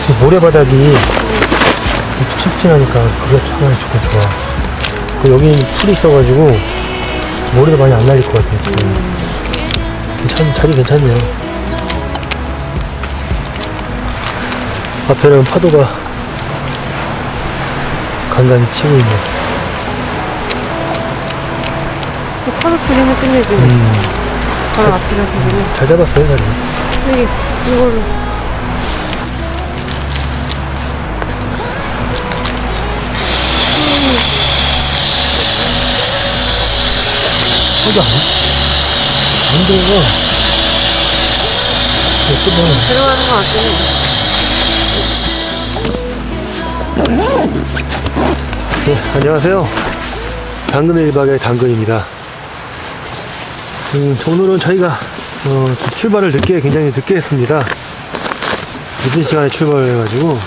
역시 모래바닥이 푹신푹신하니까 그게 참 좋고 좋아. 그 여기 풀이 있어가지고 모래도 많이 안 날릴 것 같아요. 지금. 괜찮, 자리 괜찮네요. 앞에는 파도가 간간히 치고 있네. 그 파도 소리는 끝내주네. 음, 바로 앞이라서 그냥. 잘 잡았어요, 자리. 여기, 이거를. 파도 안, 안. 또 뭐, 들어가는 것 같긴 해. 네, 안녕하세요. 당근 1박의 당근입니다. 음, 오늘은 저희가 어, 출발을 늦게 굉장히 늦게 했습니다. 늦은 시간에 출발해가지고 어,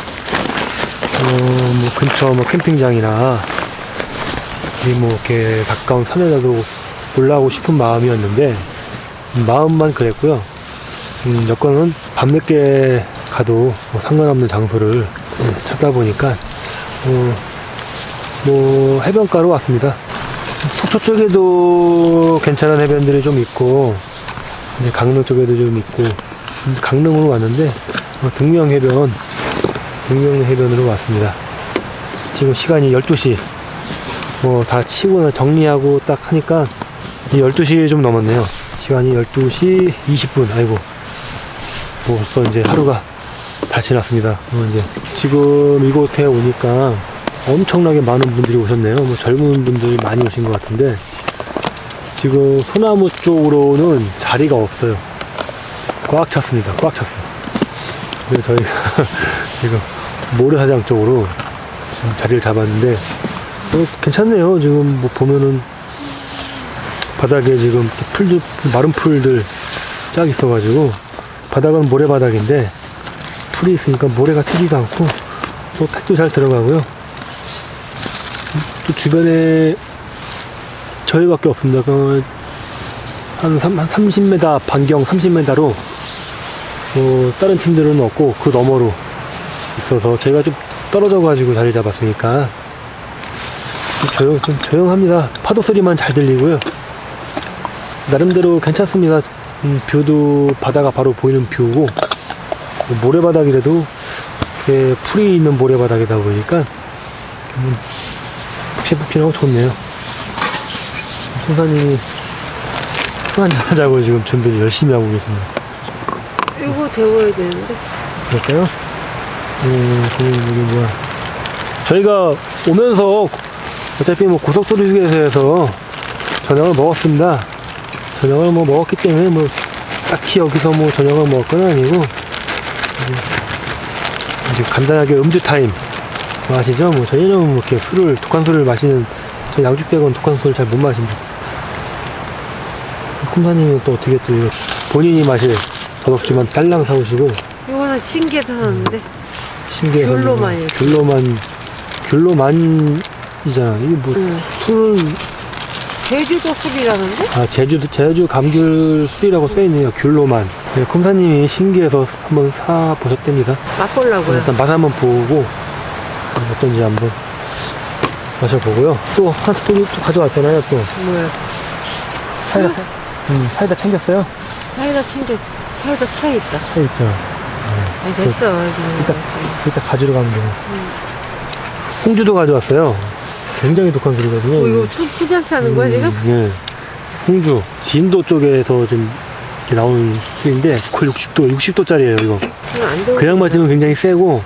뭐 근처 뭐 캠핑장이나 이뭐 이렇게 가까운 산에라도 올라오고 싶은 마음이었는데 음, 마음만 그랬고요. 음, 여건은 밤늦게 가도 뭐 상관없는 장소를 음, 찾다 보니까 어, 뭐 해변가로 왔습니다. 속초 쪽에도 괜찮은 해변들이 좀 있고 이제 강릉 쪽에도 좀 있고 음, 강릉으로 왔는데 어, 등명 해변 등명 해변으로 왔습니다. 지금 시간이 12시 뭐 다 치고 정리하고 딱 하니까 이 12시 좀 넘었네요. 시간이 12시 20분 아이고 벌써 이제 하루가 다 지났습니다. 어, 이제 지금 이곳에 오니까 엄청나게 많은 분들이 오셨네요. 뭐 젊은 분들이 많이 오신 것 같은데 지금 소나무 쪽으로는 자리가 없어요. 꽉 찼습니다. 꽉 찼어. 그래서 저희가 지금 모래사장 쪽으로 지금 자리를 잡았는데 어, 괜찮네요. 지금 뭐 보면은 바닥에 지금 풀들 마른 풀들 쫙 있어가지고 바닥은 모래바닥인데 풀이 있으니까 모래가 튀지도 않고 또 택도 잘 들어가고요. 또 주변에 저희밖에 없습니다. 그 한, 삼- 한 30m, 반경 30m로 어, 다른 팀들은 없고 그 너머로 있어서 저희가 좀 떨어져 가지고 자리 잡았으니까 좀 조용, 좀 조용합니다. 파도 소리만 잘 들리고요. 나름대로 괜찮습니다. 음, 뷰도 바다가 바로 보이는 뷰고 뭐 모래바닥이라도 이렇게 풀이 있는 모래바닥이다 보니까 음, 푹신푹신하고 좋네요. 선사님이 술 한잔 하자고 지금 준비를 열심히 하고 계십니다. 이거 데워야 되는데. 그럴까요? 음, 그, 이게 뭐야. 저희가 오면서 어차피 뭐 고속도로 휴게소에서 저녁을 먹었습니다. 저녁을 뭐 먹었기 때문에 뭐 딱히 여기서 뭐 저녁을 먹을 건 아니고 이제 이제 간단하게 음주 타임 뭐 아시죠? 뭐 저희는 뭐 이렇게 술을 독한 술을 마시는 저 양주 빼고는 독한 술을 잘 못 마십니다. kum사님은 또 어떻게 또 이거 본인이 마실 더덕주만 딸랑 사오시고 이거는 신기해서 샀는데. 신기해 귤로만이에요. 귤로만 귤로만이잖아 이게 뭐 응. 술은 제주도 술이라는데? 아 제주 제주 감귤 술이라고 써있네요 귤로만 네, 컴사님이 신기해서 한번 사 보셨답니다 맛보려고요. 일단 맛 한번 보고 어떤지 한번 마셔보고요 또 하나 또, 또 가져왔잖아요 또 뭐야. 사이다 사- 음, 사이다 챙겼어요 사이다 챙겨. 사이다 차에 있다. 차 있죠 아니, 됐어. 일단 지금. 이따 가지러 가면 돼요 홍주도 가져왔어요 굉장히 독한 술이거든요 어, 이거 수, 수잔치 하는 거야, 지금? 음, 네. 홍주 진도 쪽에서 좀 이렇게 나오는 술인데 거의 60도, 60도짜리예요 이거. 그냥 안 되고. 그냥 마시면 굉장히 세고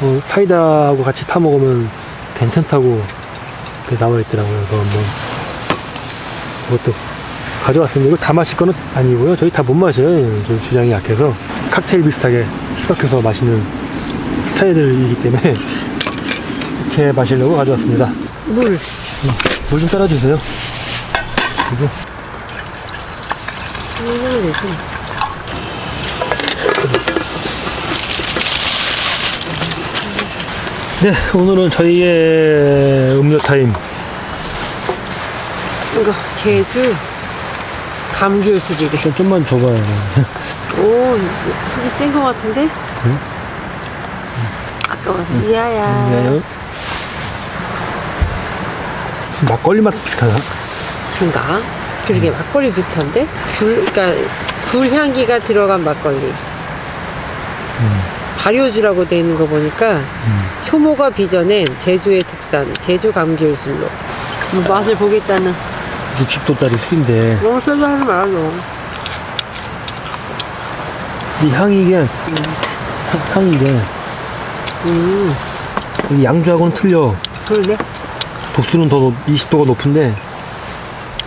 어, 사이다하고 같이 타 먹으면 괜찮다고 이렇게 나와 있더라고요. 그래서 뭐 그것도 가져왔습니다. 이거 다 마실 거는 아니고요. 저희 다 못 마셔요. 저희 주량이 약해서 칵테일 비슷하게 희석해서 마시는 스타일이기 때문에 이렇게 마시려고 가져왔습니다. 물. 물 좀 따라주세요. 그리고 이거는 되지. 네, 오늘은 저희의 음료 타임. 이거 제주 감귤 술이래. 좀, 좀만 줘봐요. 오, 속이 센 거 같은데? 응? 아까워서. 이야야. 네. 막걸리 맛 비슷하나? 그런가? 그러게 막걸리 비슷한데? 귤, 그러니까 굴 향기가 들어간 막걸리. 음. 발효주라고 돼 있는 거 보니까 효모가 빚어낸 제주의 특산 제주 감귤 술로 뭐 맛을 보겠다는 60도짜리 술인데 너무 세게 하지 말아줘. 이 향이 이게 향- 향이 이게 음, 이 양주하고는 틀려 그러네. 도수는 더 20도가 높은데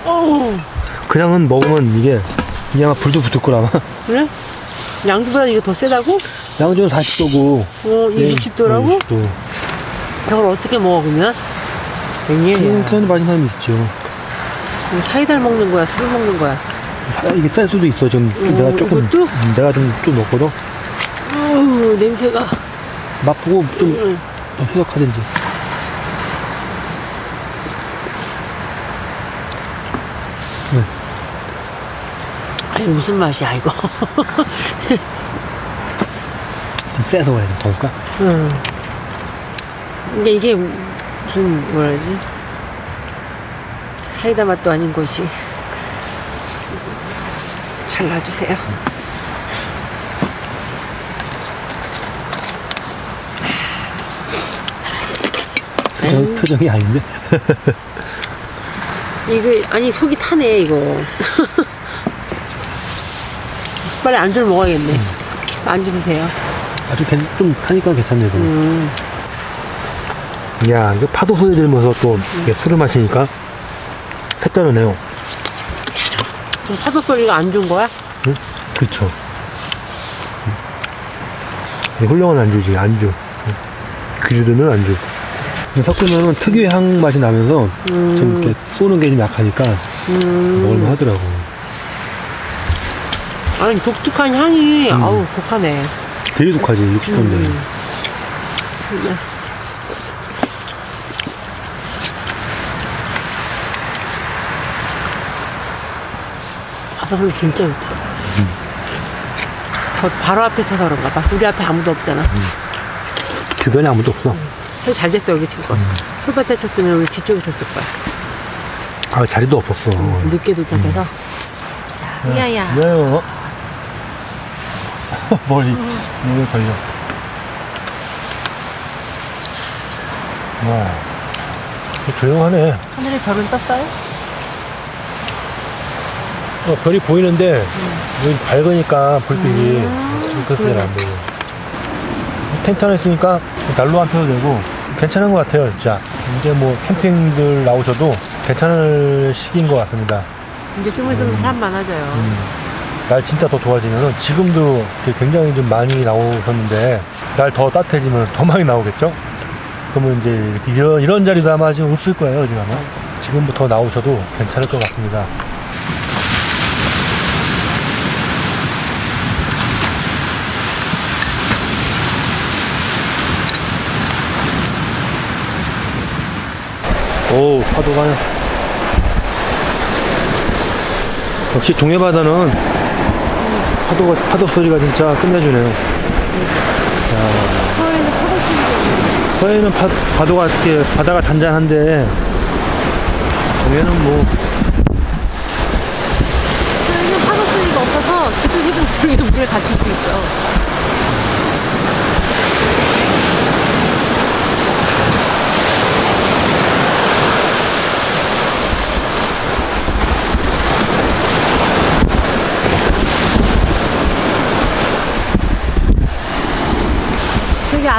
어, 그냥은 먹으면 이게 이게 아마 불도 붙을 거라 아마 그래? 양주보다 이거 더 세다고? 양주는 40도고 어, 이 60도라고? 60도 이걸 어떻게 먹어 그러면? 웬일이야? 그런 마신 사람이 있죠 이거 사이다를 먹는 거야? 술 먹는 거야? 사- 이게 쌀 수도 있어 좀, 좀 오, 내가 조금 이것도? 음, 내가 좀, 좀 먹거든 어우, 냄새가. 맛보고 좀 응. 해석하든지 아니, 무슨 맛이야, 이거? 좀 세서 그래 더 볼까? 응. 근데 이게 무슨, 뭐라지? 사이다 맛도 아닌 것이. 잘 놔주세요. 표정, 표정이 아닌데 이거, 아니, 속이 타네, 이거. 빨리 안주를 먹어야겠네. 안주 드세요. 아주 괜- 좀 타니까 괜찮네 좀. 음. 야 이거 파도 소리 들으면서 또 이렇게 술을 마시니까 색다르네요 그럼 파도 소리가 안준 거야? 응? 그렇죠 이 훌륭한 안주지 안주 응. 귀주드는 안주 섞으면 특유의 향 맛이 나면서 좀 음. 이렇게 쏘는 게 좀 약하니까 음. 먹을만 하더라고 아니, 독특한 향이, 음. 아우, 독하네. 되게 독하지 60도인데 음. 아사소리 진짜 좋다. 저 바로 앞에 서서 그런가 봐. 우리 앞에 아무도 없잖아. 주변에 아무도 없어 그래서 잘 됐어, 여기 지금 거. 풀밭에 쳤으면 우리 뒤쪽에 쳤을 거야. 아 자리도 없었어 늦게 도착해서. 자, 야야. 왜요? 머리 머리 걸려 와 조용하네 하늘에 별은 떴어요? 어, 별이 보이는데 여기 밝으니까 불빛이 음, 그러네. 잘안 보여. 텐트 하나 있으니까 난로 안 펴도 되고 괜찮은 것 같아요, 진짜. 이제 뭐 캠핑들 나오셔도 괜찮을 시기인 것 같습니다. 이제 좀 있으면 사람 많아져요. 음, 날 진짜 더 좋아지면은 지금도 굉장히 좀 많이 나오셨는데 날 더 따뜻해지면 더 많이 나오겠죠? 그러면 이제 이렇게 이런, 이런 자리도 아마 지금 없을 거예요, 지금 아마. 지금부터 나오셔도 괜찮을 것 같습니다. 오, 파도가. 역시 동해바다는 파도가, 파도 소리가 진짜 끝내주네요. 서울에는 파도 소리가 서해는 파, 파도가 이렇게, 바다가 잔잔한데, 동해는 뭐, 저희는 파도 소리가 없어서 지도 모르게 물에 갇힐 수 있어.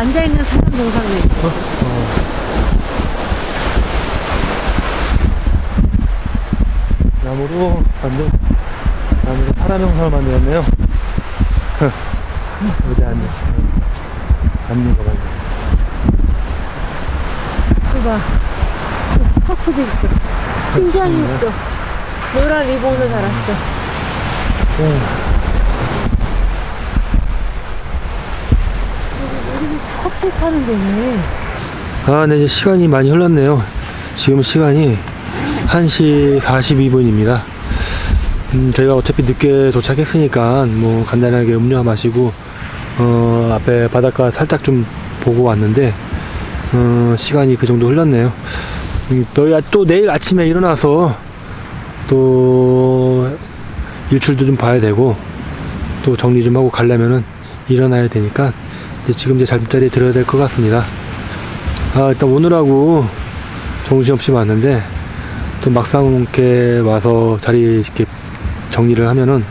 앉아있는 사람 동상도 있고. 나무로 만든, 나무로 사람 형상을 만들었네요. 의자 앉는, 앉는 거 말고. 이봐. 파크도 있어. 심장이 있네. 있어. 노란 리본을 달았어. 응. 커피 파는 데네. 아, 네, 이제 시간이 많이 흘렀네요. 지금 시간이 1시 42분입니다. 음, 저희가 어차피 늦게 도착했으니까 뭐 간단하게 음료 마시고 어, 앞에 바닷가 살짝 좀 보고 왔는데 어, 시간이 그 정도 흘렀네요. 음, 또, 야- 또 내일 아침에 일어나서 또 일출도 좀 봐야 되고 또 정리 좀 하고 가려면은 일어나야 되니까 이제 지금 이제 잠자리에 들어야 될 것 같습니다. 아, 일단 오늘하고 정신없이 왔는데 또 막상 이렇게 와서 자리 이렇게 정리를 하면은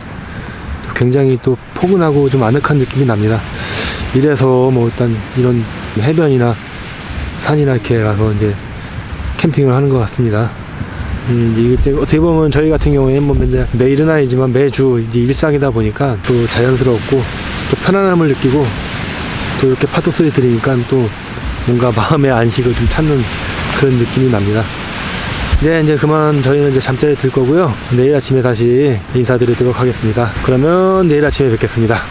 또 굉장히 또 포근하고 좀 아늑한 느낌이 납니다. 이래서 뭐 일단 이런 해변이나 산이나 이렇게 가서 이제 캠핑을 하는 것 같습니다. 음, 이게 어떻게 보면 저희 같은 경우에는 뭐 맨날 매일은 아니지만 매주 이제 일상이다 보니까 또 자연스럽고 또 편안함을 느끼고 또 이렇게 파도 소리 들으니까 또 뭔가 마음의 안식을 좀 찾는 그런 느낌이 납니다. 네, 이제 그만 저희는 이제 잠자리에 들 거고요. 내일 아침에 다시 인사드리도록 하겠습니다. 그러면 내일 아침에 뵙겠습니다.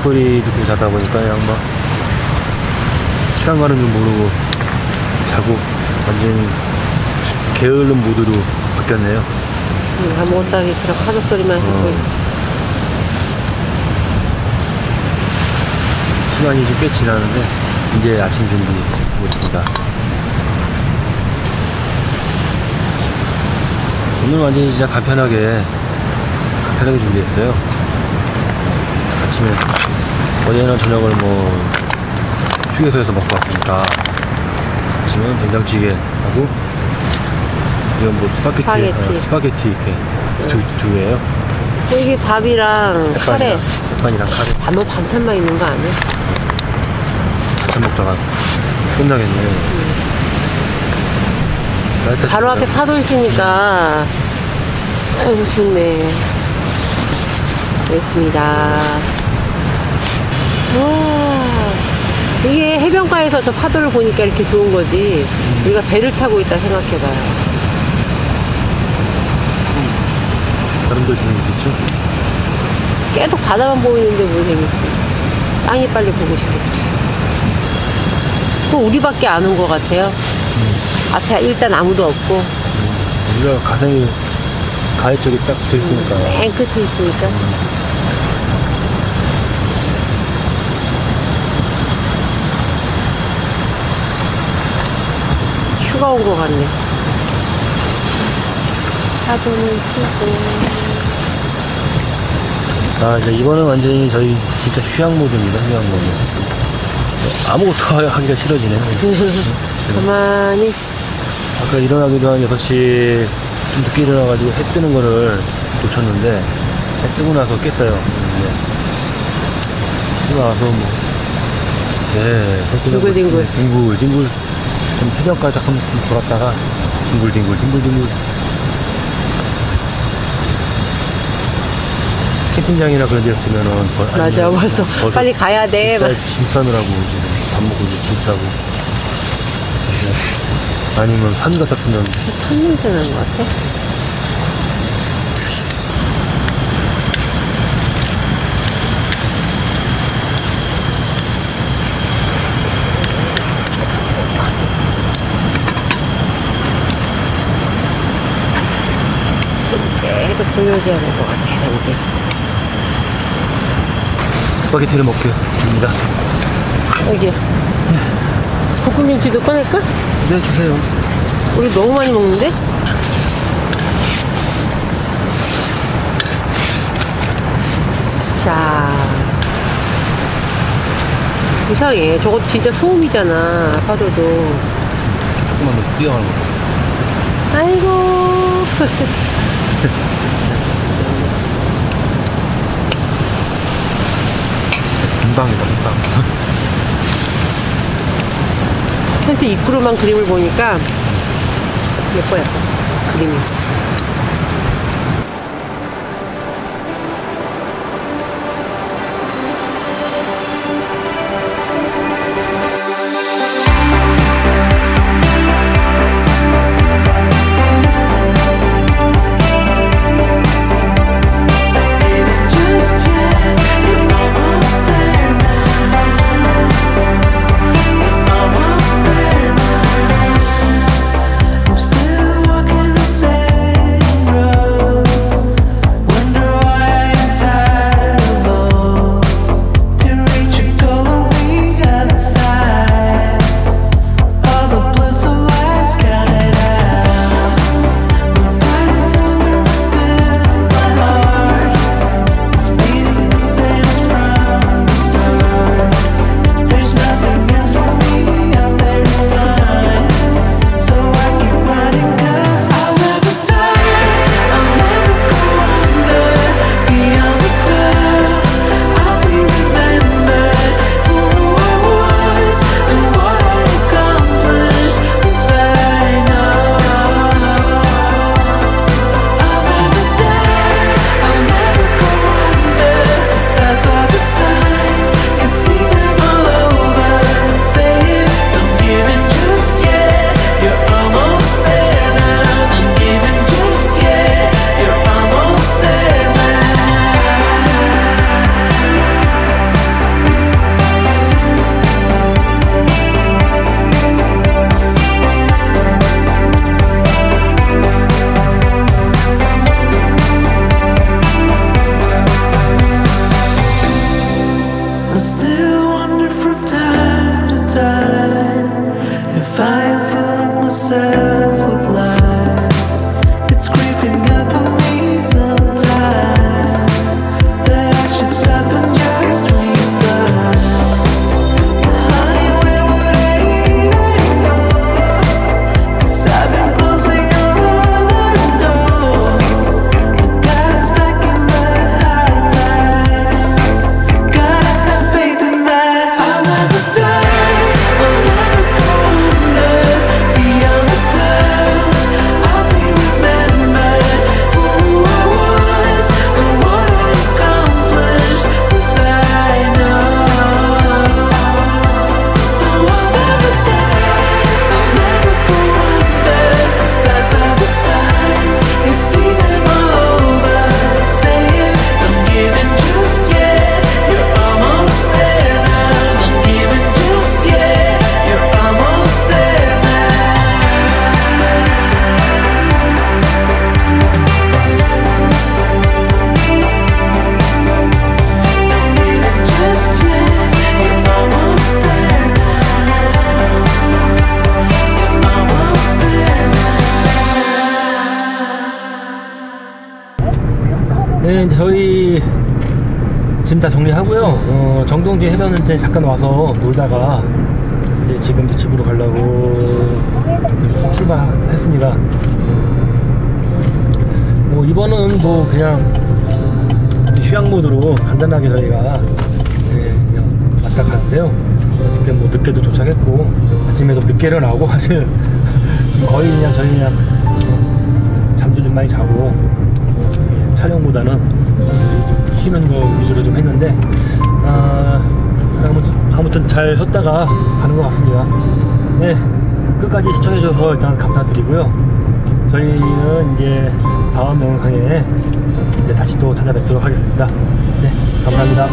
어, 야, 파도 소리 듣고 자다 보니까 그냥 막 시간 가는 줄 모르고 자고 완전히 게으른 모드로 바뀌었네요. 음, 아무것도 하기 싫어. 파도 소리만 듣고 어. 있지. 시간이 좀 꽤 지났는데 이제 아침 준비하고 있습니다. 오늘 완전히 진짜 간편하게 간편하게 준비했어요. 아침에 어제는 저녁을 뭐 휴게소에서 먹고 왔으니까 아침은 된장찌개 하고 이건 뭐 스파게티 스파게티. 어, 스파게티 이렇게 두, 두 개예요. 여기 밥이랑 카레. 햇반이랑 카레 아, 너 반찬만 있는 거 아니야? 같이 먹다가 끝나겠네. 날짜 바로. 앞에 파도 있으니까 아이고 좋네 됐습니다 와 이게 해변가에서 저 파도를 보니까 이렇게 좋은 거지. 우리가 배를 타고 있다 생각해봐요. 다른 도 재밌겠죠? 계속 바다만 보이는데 뭐 재밌어. 땅이 빨리 보고 싶겠지. 또 우리밖에 안 온 것 같아요. 앞에 일단 아무도 없고. 우리가 가성이 가해 쪽에 딱 붙어 있으니까. 맨 끝에 있으니까 온것 같네. 파도는 치고. 아 이제 이번은 완전히 저희 진짜 휴양 모드입니다 휴양 모드. 아무것도 하기가 싫어지네요. 가만히. 아까 일어나기도 한 6시 좀 늦게 일어나가지고 해 뜨는 거를 놓쳤는데 해 뜨고 나서 깼어요. 뜨고 나서 뭐. 네, 뒹굴뒹굴. 뒹굴뒹굴 좀딱 한번 돌았다가 뒹굴뒹굴 뒹굴뒹굴 캠핑장이나 그런 데였으면은 벌- 맞아 아니면 벌써 벌써 빨리 가야 돼 짐, 막. 싸, 짐 싸느라고 지금 밥 먹고 이제 짐 싸고 아니면 산 같았으면 탄 냄새 나는 것 같아 돌려줘야 될 것 같아 왠지 스파게티를 먹겠습니다. 여기 볶음김치도 꺼낼까? 네, 주세요. 우리 너무 많이 먹는데? 자. 이상해. 저거 진짜 소음이잖아. 파도도. 조금만 더 뛰어가는 거. 아이고. 금방이다, 금방. 텐트 입구로만 그림을 보니까 예뻐 예뻐 그림이. 네, 저희 짐 다 정리하고요. 어, 정동진 해변한테 잠깐 와서 놀다가 이제 지금 집으로 가려고 출발했습니다. 뭐 이번은 뭐 그냥 휴양 모드로 간단하게 저희가 네, 그냥 왔다 갔는데요. 지금 뭐 늦게도 도착했고 아침에도 늦게 일어나고 사실 거의 그냥 저희 그냥 어, 잠도 좀 많이 자고 어, 촬영보다는 좀 쉬는 거 위주로 좀 했는데 아, 아무튼, 잘 섰다가 가는 것 같습니다. 네, 끝까지 시청해주셔서 일단 감사드리고요. 저희는 이제 다음 영상에 이제 다시 또 찾아뵙도록 하겠습니다. 네, 감사합니다.